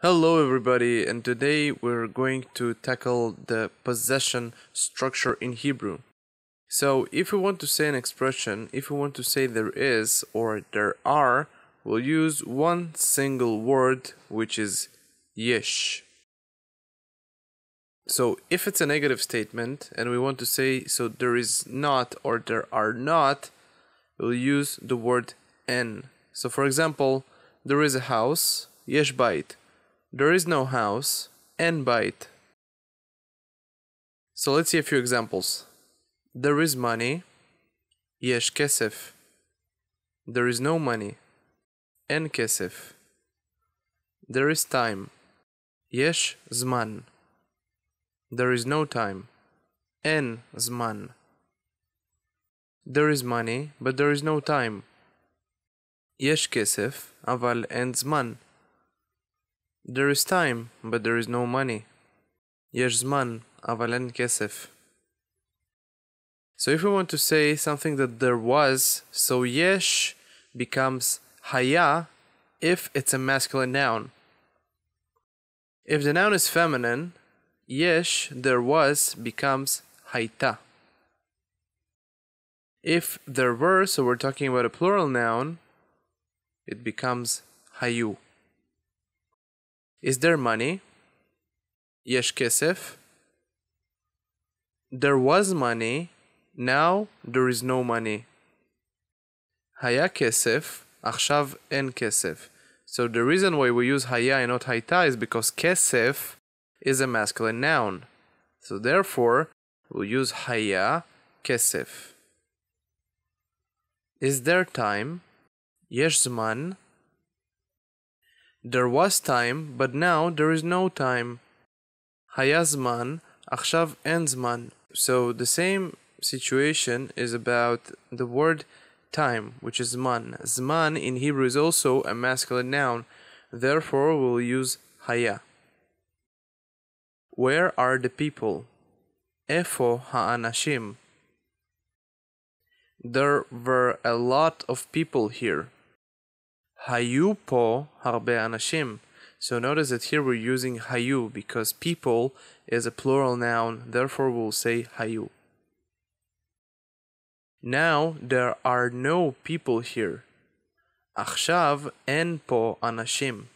Hello, everybody, and today we're going to tackle the possession structure in Hebrew. So, if we want to say an expression, if we want to say there is or there are, we'll use one single word, which is yesh. So, if it's a negative statement and we want to say so there is not or there are not, we'll use the word en. So, for example, there is a house, yesh bait. There is no house and bite. So let's see a few examples. There is money. Yesh kesef. There is no money. En kesef. There is time. Yesh zman. There is no time. En zman. There is money, but there is no time. Yesh kesef, aval en zman. There is time, but there is no money. יש זמן, אבל אין כסף. So if we want to say something that there was, so yesh becomes haya if it's a masculine noun. If the noun is feminine, yesh, there was, becomes haita. If there were, so we're talking about a plural noun, it becomes hayu. Is there money? Yesh kesef. There was money, now there is no money. Haya kesef, achshav en kesef. So the reason why we use haya and not haita is because kesef is a masculine noun. So therefore, we'll use haya kesef. Is there time? Yesh zman. There was time, but now there is no time. היה זמן, עכשיו אין זמן. So the same situation is about the word time, which is zman. Zman in Hebrew is also a masculine noun. Therefore, we'll use haya. Where are the people? איפה האנשים? There were a lot of people here. היו פה הרבה אנשים. So notice that here we're using hayu because people is a plural noun, therefore we'll say hayu. Now there are no people here. עכשיו אין פה אנשים.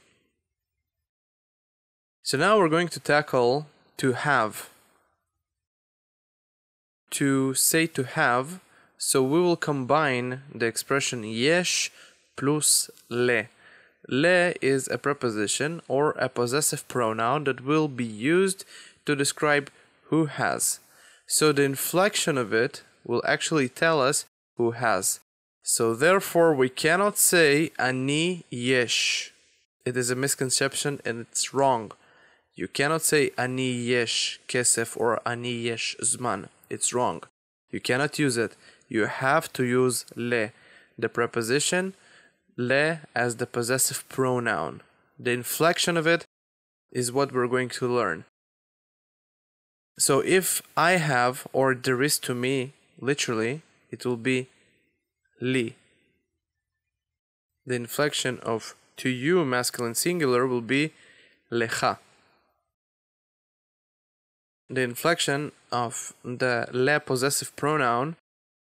So now we're going to tackle to have. To say to have, so we will combine the expression yesh plus le. Le is a preposition or a possessive pronoun that will be used to describe who has. So the inflection of it will actually tell us who has. So therefore we cannot say ani yesh. It is a misconception and it's wrong. You cannot say ani yesh kesef or ani yesh zman. It's wrong. You cannot use it. You have to use le, the preposition le as the possessive pronoun. The inflection of it is what we're going to learn. So if I have or there is to me, literally, it will be li. The inflection of to you masculine singular will be lecha. The inflection of the le possessive pronoun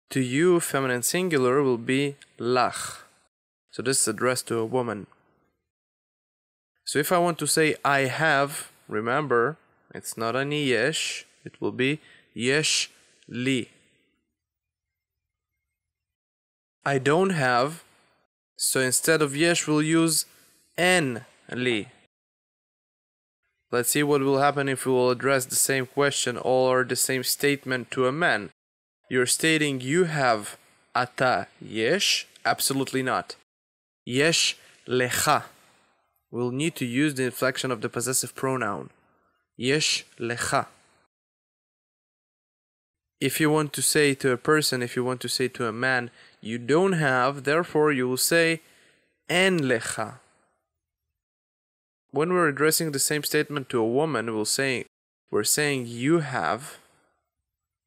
to you feminine singular will be lach. So this is addressed to a woman. So if I want to say I have, remember, it's not any yesh, it will be yesh li. I don't have, so instead of yesh, we'll use en li. Let's see what will happen if we will address the same question or the same statement to a man. You're stating you have ata yesh? Absolutely not. Yesh lecha. We'll need to use the inflection of the possessive pronoun. Yesh lecha. If you want to say to a person, if you want to say to a man, you don't have, therefore you will say en lecha. When we're addressing the same statement to a woman, we'll say we're saying you have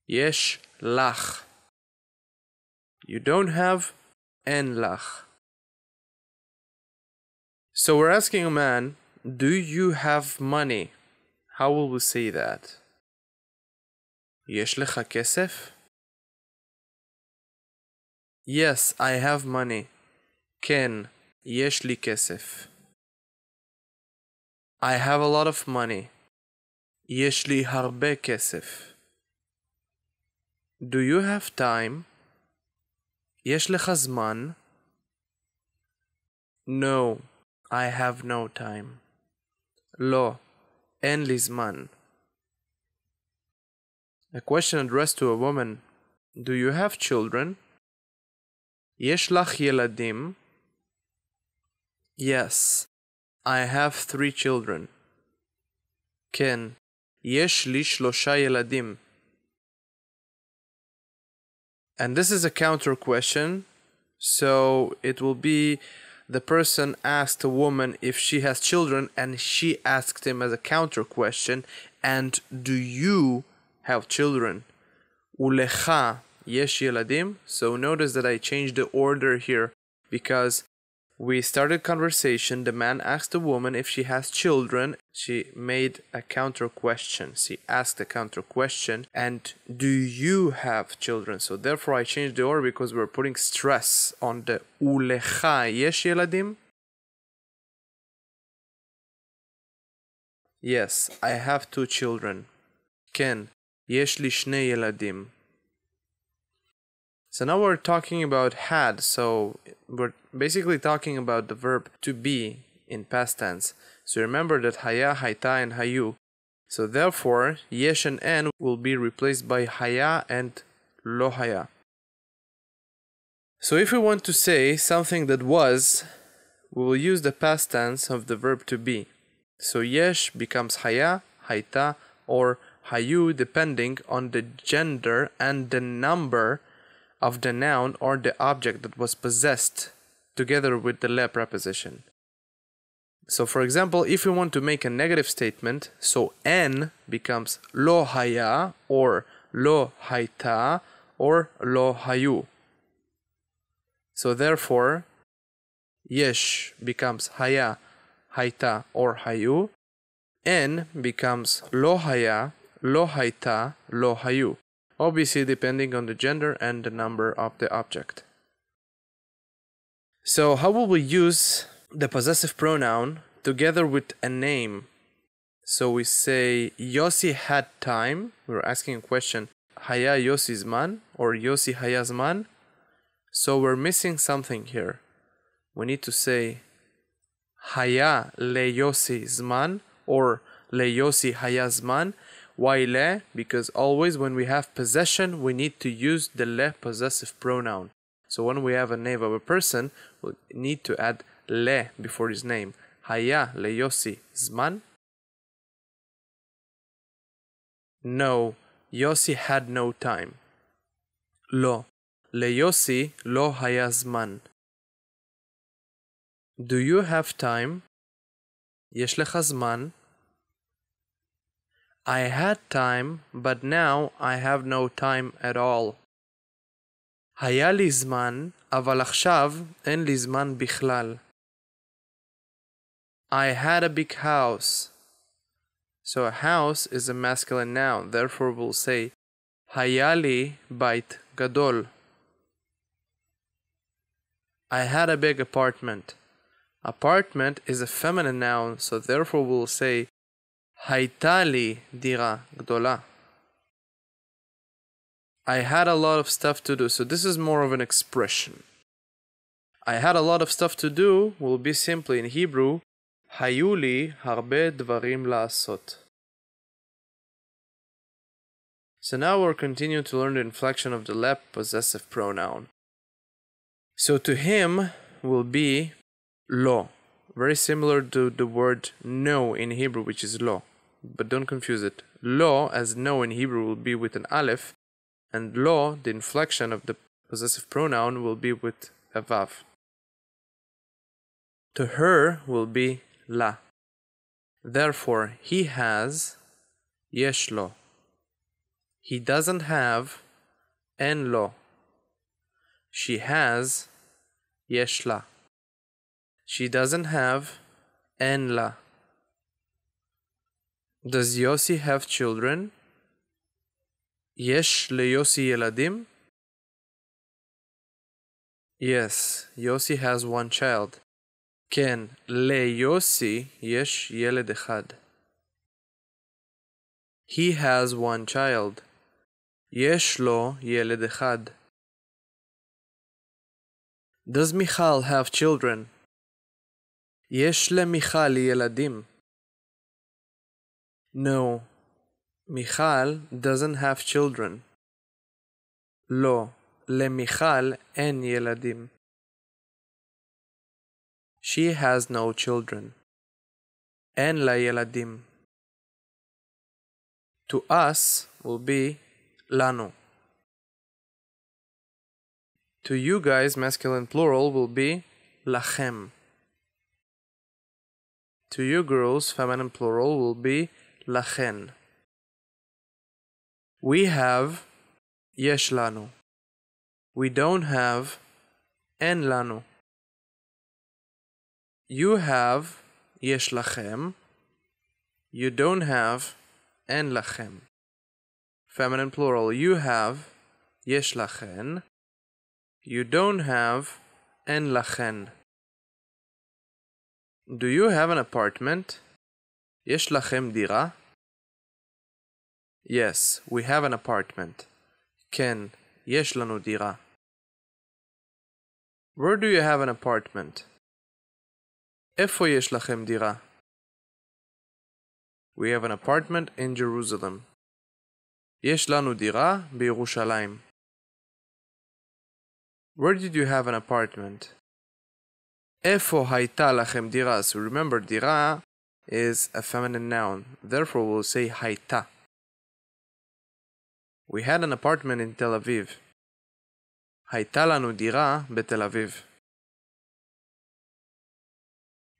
yesh lach. You don't have en lach. So we're asking a man do you have money? How will we say that? יש לך כסף? Yes, I have money. כן, יש לי כסף. I have a lot of money. יש לי הרבה כסף. Do you have time? יש לך זמן? No, I have no time. לא, אין לי זמן. A question addressed to a woman. Do you have children? יש לך ילדים? Yes, I have three children. כן, יש לי שלושה ילדים. And this is a counter question, so it will be the person asked a woman if she has children and she asked him as a counter question and do you have children? Ulecha yesh yeladim. So notice that i changed the order here because we started conversation. The man asked the woman if she has children she made a counter question. She asked a counter question. And do you have children? So therefore I changed the order because we're putting stress on the ulecha yesh yeladim. Yes, I have two children. Ken, yesh li shne yeladim. So now we're talking about had, so we're basically talking about the verb to be in past tense. So remember that haya, haita, and hayu. So therefore, yesh and en will be replaced by haya and lo haya. So if we want to say something that was, we will use the past tense of the verb to be. So yesh becomes haya, haita, or hayu depending on the gender and the number of the noun or the object that was possessed together with the le preposition. So for example, if we want to make a negative statement, so n becomes lo haya or lo haita or lo hayu. So therefore, yesh becomes haya, haita or hayu. n becomes lo haya, lo haita, lo hayu obviously depending on the gender and the number of the object. So how will we use the possessive pronoun together with a name? So we say Yossi had time. We're asking a question. Haya Yossi's man or Yossi Haya's man. So we're missing something here. We need to say Haya le Yossi's man or le Yossi Haya's man why le? Because always when we have possession, we need to use the le possessive pronoun. So when we have a name of a person, we need to add le before his name. Haya le Yossi zman? No, Yossi had no time. Lo, le Yossi lo haya zman. Do you have time? יש לך זמן? I had time, but now I have no time at all. היה לי זמן, אבל עכשיו אין לי זמן בכלל. I had a big house. So a house is a masculine noun, therefore we'll say היה לי בית גדול. I had a big apartment. Apartment is a feminine noun, so therefore we'll say הייתה לי דירה גדולה. I had a lot of stuff to do, so this is more of an expression. I had a lot of stuff to do will be simply in Hebrew, היו לי הרבה דברים לעשות. So now we're continuing to learn the inflection of the lep possessive pronoun. So to him will be lo, very similar to the word no in Hebrew, which is lo but don't confuse it. Lo, as no in Hebrew, will be with an aleph, and lo, the inflection of the possessive pronoun, will be with a vav. To her will be la. Therefore, he has yeshlo. He doesn't have en lo. She has yeshla. She doesn't have en la. Does Yossi have children? יש ליוסי ילדים? Yes, Yossi has one child. כן, ליוסי יש ילד אחד. He has one child. יש לו ילד אחד. Does מיכל have children? יש למיכל ילדים. No, מיכל doesn't have children. לא, למיכל אין ילדים. She has no children. אין לה ילדים. To us will be לנו. To you guys, masculine plural will be לכם. To you girls, feminine plural will be לכן. We have יש לנו. We don't have אין לנו. You have יש לכם. You don't have אין לכם. Feminine plural you have יש לכן. You don't have אין לכן. Do you have an apartment? יש לכם דירה? Yes, we have an apartment. כן, יש לנו דירה. Where do you have an apartment? איפה יש לכם דירה? We have an apartment in Jerusalem. יש לנו דירה בירושלים. Where did you have an apartment? איפה הייתה לכם דירה? So remember, דירה is a feminine noun. Therefore, we'll say הייתה. We had an apartment in Tel Aviv. הייתה לנו דירה בתל אביב.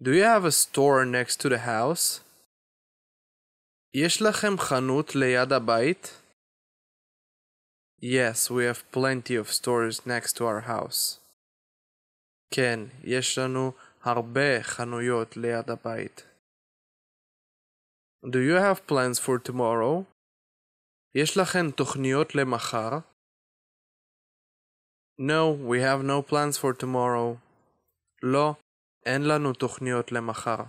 Do you have a store next to the house? יש לכם חנות ליד הבית? Yes, we have plenty of stores next to our house. כן, יש לנו הרבה חנויות ליד הבית. Do you have plans for tomorrow? יש לכם תוכניות למחר? No, we have no plans for tomorrow. לא, אין לנו תוכניות למחר.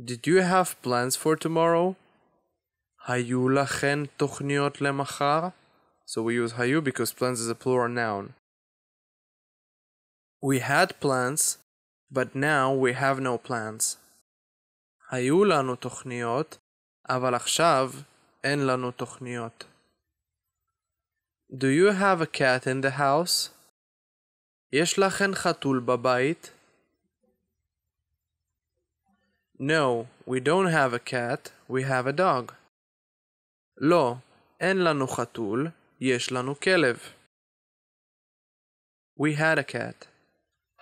Did you have plans for tomorrow? היו לכן תוכניות למחר? So we use היו because plans is a plural noun. We had plans, but now we have no plans. היו לנו תוכניות, אבל עכשיו אין לנו תוכניות. Do you have a cat in the house? יש לכן חתול בבית? No, we don't have a cat, we have a dog. לא, אין לנו חתול, יש לנו כלב. We had a cat.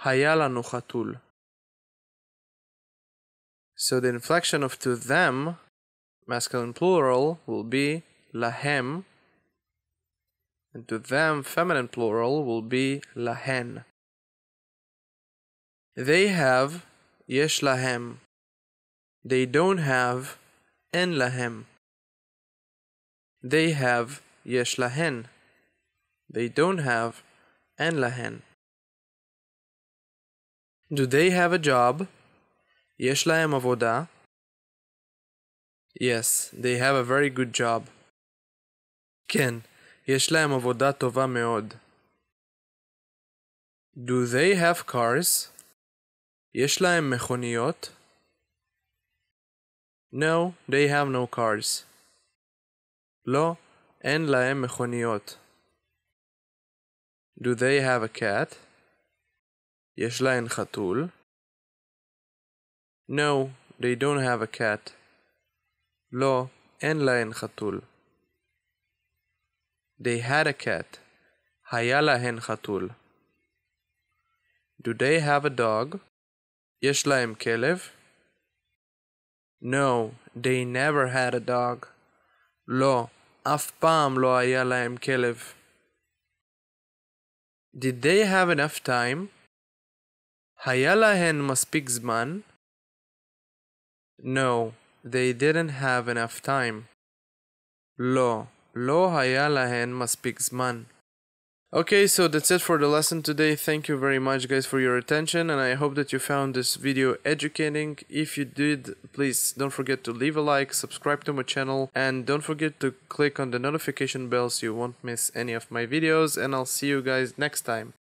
היה לנו חתול. So the inflection of to them, masculine plural will be lahem, and to them feminine plural will be lahen. They have yesh lahem. They don't have en lahem. They have yesh lahen. They don't have en lahen. Do they have a job? Yesh lahem avoda. Yes, they have a very good job. כן, יש להם עבודה טובה מאוד. Do they have cars? יש להם מכוניות? No, they have no cars. לא, אין להם מכוניות. Do they have a cat? יש להן חתול? No, they don't have a cat. לא, אין להן חתול. They had a cat. היה להן חתול. Do they have a dog? יש להם כלב? No, they never had a dog. לא, אף פעם לא היה להם כלב. Did they have enough time? היה להן מספיק זמן? No, they didn't have enough time. לא, לא היה להן מספיק זמן. Okay, so that's it for the lesson today. Thank you very much, guys, for your attention, and I hope that you found this video educating. If you did, please don't forget to leave a like, subscribe to my channel, and don't forget to click on the notification bell so you won't miss any of my videos, and I'll see you guys next time.